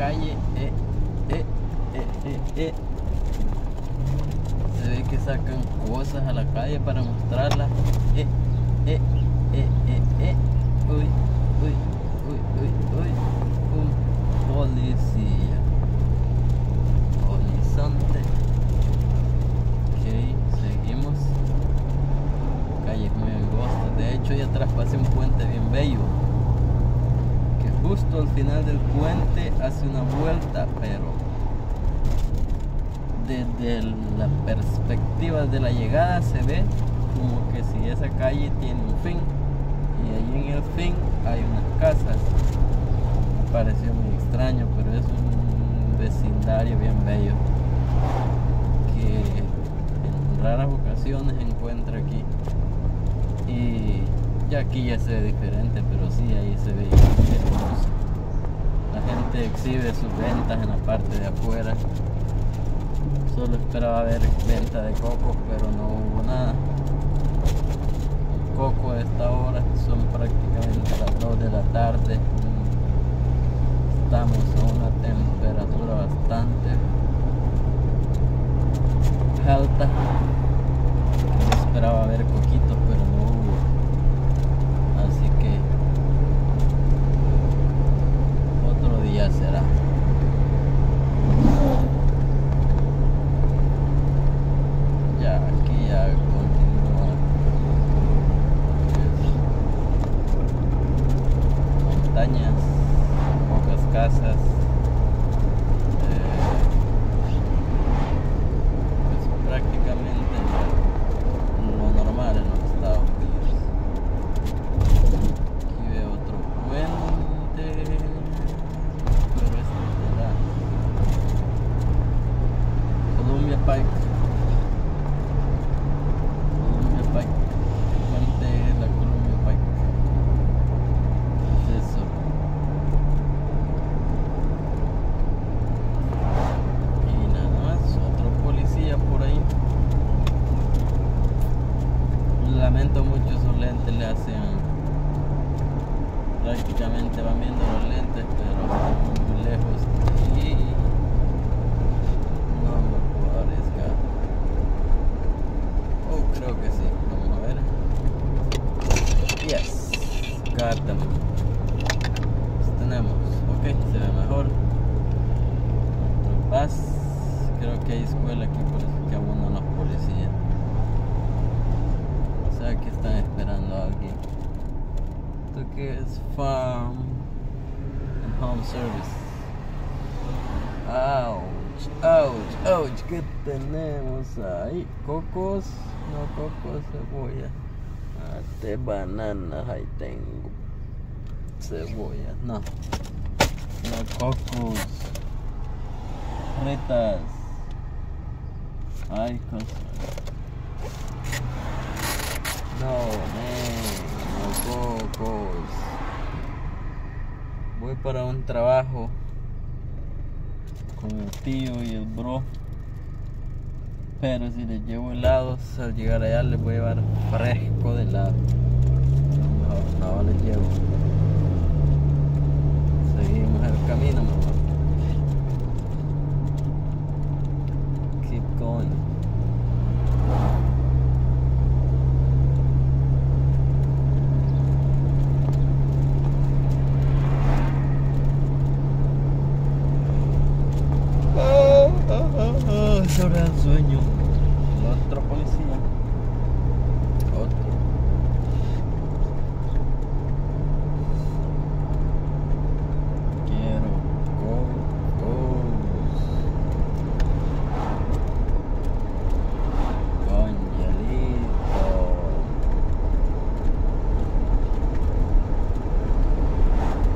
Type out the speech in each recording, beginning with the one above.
calle. Eh, eh, eh, eh, eh. Se ve que sacan cosas a la calle para mostrarlas. Eh, eh. Un policía. Horizonte. Ok, seguimos. Calles muy angostas. De hecho, ya atrás pasé un puente bien bello. Justo al final del puente hace una vuelta, pero desde la perspectiva de la llegada se ve como que si esa calle tiene un fin y ahí en el fin hay unas casas. Me pareció muy extraño, pero es un vecindario bien bello que en raras ocasiones encuentro aquí. Y ya aquí ya se ve diferente, pero sí ahí se ve hermoso. La gente exhibe sus ventas en la parte de afuera. Solo esperaba ver venta de cocos, pero no hubo nada. El coco a esta hora son prácticamente las 2 de la tarde. Estamos a una temperatura bastante alta. Esperaba ver coquitos, Bye. Están esperando a alguien. Esto que es Farm and Home Service. Ouch, ouch, ouch. ¿Qué tenemos ahí? Cocos, no cocos, cebolla. Ate bananas, ahí tengo. Cebolla, no. No cocos. Fritas. Ay, cosas. No, man, no cocos. Voy para un trabajo con el tío y el bro. Pero si les llevo helados al llegar allá les voy a llevar fresco de helado. No, no les llevo. Seguimos el camino, mejor. Keep going. Ah, ah, ah, ah, es hora del sueño. El otro policía. Otro. Quiero cocos. Con hielito.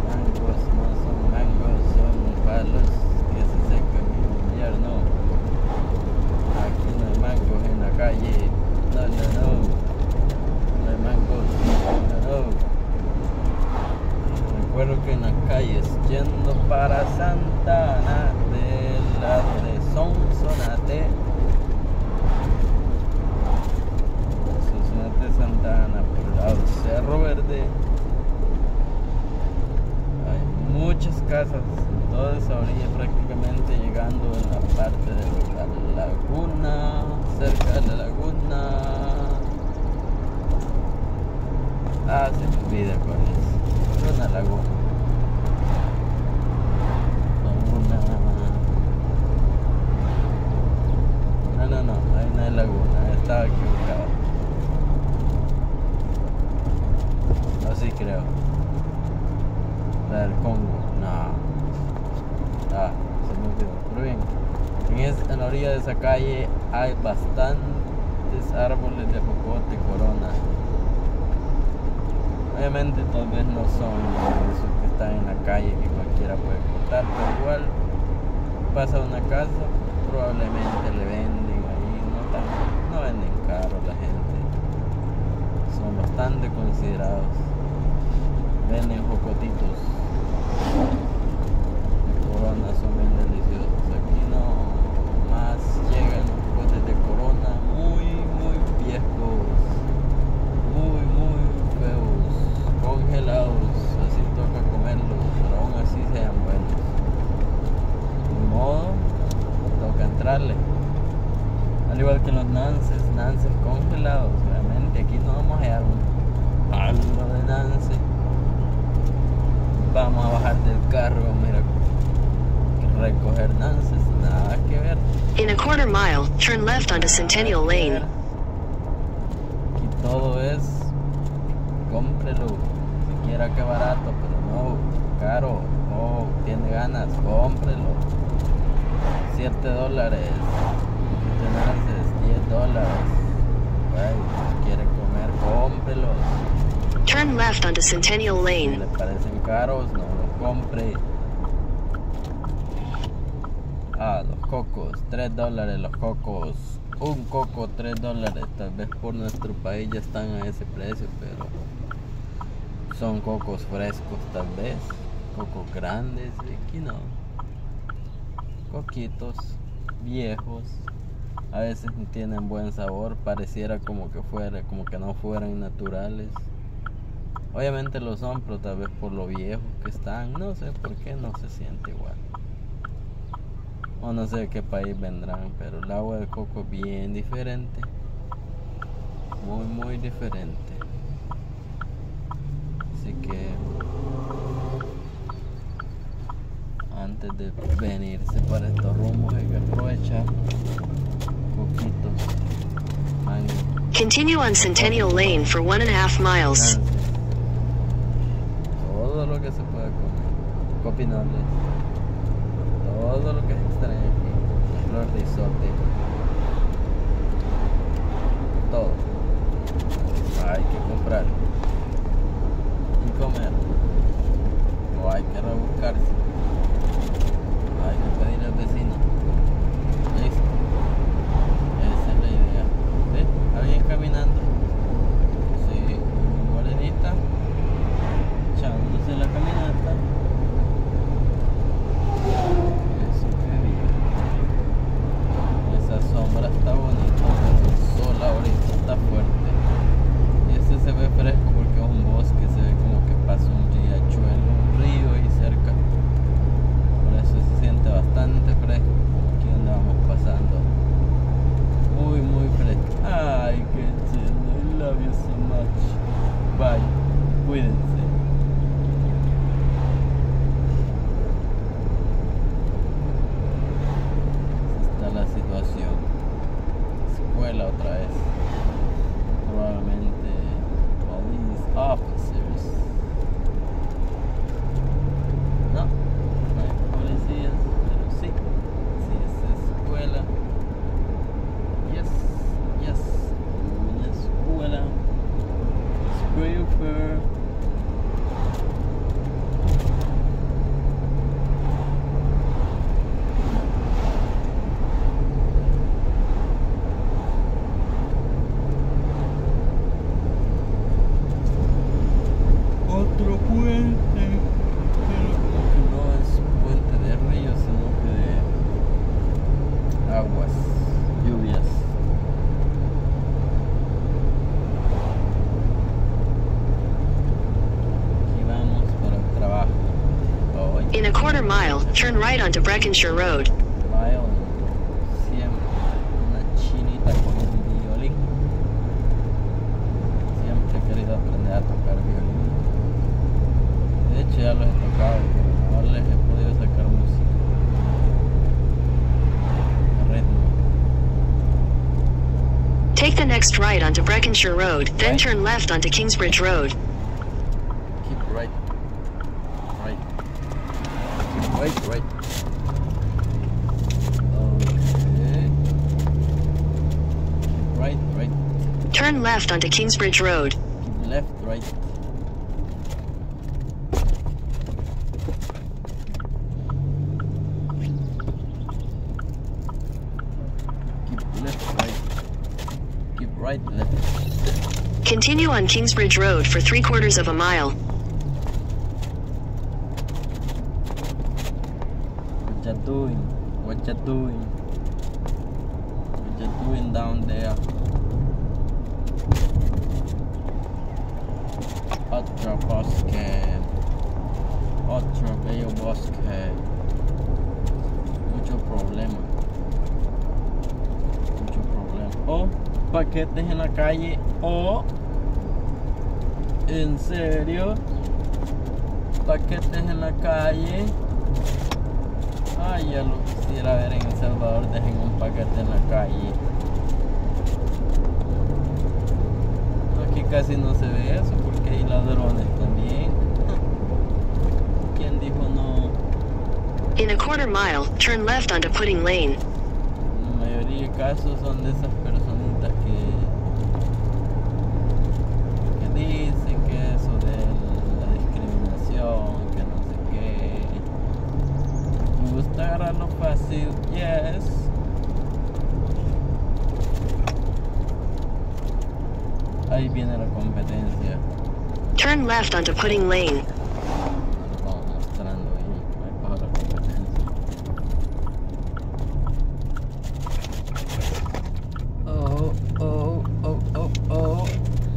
Mangos no son mangos, son palos que se secan en invierno. Aquí no hay mangos en la calle. Prácticamente llegando en la parte de la laguna, cerca de la laguna. Ah, se me olvida cuál es. Es una laguna. Laguna. No, no, no, ahí no hay laguna, estaba equivocado. Así creo. La del Congo, no. Ah, se me olvidó. Pero bien, en, la orilla de esa calle hay bastantes árboles de jocote corona. Obviamente tal vez no son esos que están en la calle que cualquiera puede cortar, pero igual pasa una casa, probablemente le venden ahí, no, tan, no venden caro la gente. Son bastante considerados. Venden jocotitos son deliciosos. Aquí no más llegan los de corona muy, muy viejos, muy, muy feos, congelados. Así toca comerlos, pero aún así sean buenos. De modo, toca entrarle. Al igual que los nances, nances congelados. Realmente aquí no vamos a hallar un palo de nance. Vamos a bajar del carro, mira recoger nances, nada que ver. In a quarter mile, turn left onto Centennial Lane. Y todo es, cómprelo, siquiera que barato, pero no, caro, oh, tiene ganas, cómprelo. 7 dólares, nances, 10 dólares. Ay, si quiere comer, cómprelo. Turn left onto Centennial Si Lane. le parecen caros, no los compre. Los cocos, 3 dólares los cocos. Un coco, 3 dólares. Tal vez por nuestro país ya están a ese precio, pero son cocos frescos, tal vez. Cocos grandes, aquí no. Coquitos viejos. A veces tienen buen sabor, pareciera como que fuera, como que no fueran naturales. Obviamente lo son, pero tal vez por lo viejos que están, no sé por qué no se siente igual. O no sé de qué país vendrán, pero el agua de coco es bien diferente. Muy, muy diferente. Así que antes de venirse para estos rumbos hay que aprovechar coquitos, mango. Continue on Centennial Lane for one and a half miles. Todo lo que se pueda comer. Copinoles. Todo lo que se extraña aquí. Flor de isote. Todo. Hay que comprar. Y comer. O hay que rebuscarse. Hay que pedir al vecino. Listo. Esa es la idea. ¿Ves? Alguien caminando. Sacar música. Ritmo. Take the next right onto Breckenshire Road, then turn left onto Kingsbridge Road. Keep right. Right. Keep right, right. Okay. Right, right. Turn left onto Kingsbridge Road. Left, right. Keep left, right. Keep right, left. Continue on Kingsbridge Road for three quarters of a mile. Doing? What you doing? What you doing down there? Otro bosque. Otro bello bosque. Mucho problema. Mucho problema. O paquetes en la calle. O. En serio. Paquetes en la calle. Ay, ya lo quisiera ver en El Salvador, dejen un paquete en la calle. Aquí casi no se ve eso porque hay ladrones también. ¿Quién dijo no? In a quarter mile, turn left onto Pudding Lane. La mayoría de casos son de esas personitas Gusta fácil, yes. Ahí viene la competencia. Turn left onto Pudding Lane. Nos vamos mostrando ahí, ahí bajo la competencia. Oh, oh, oh, oh, oh.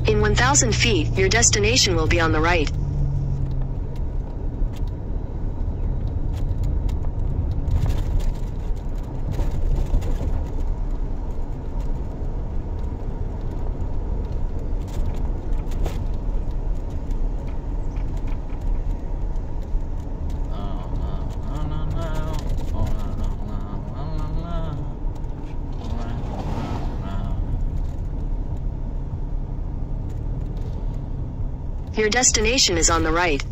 In 1,000 feet, your destination will be on the right. Your destination is on the right.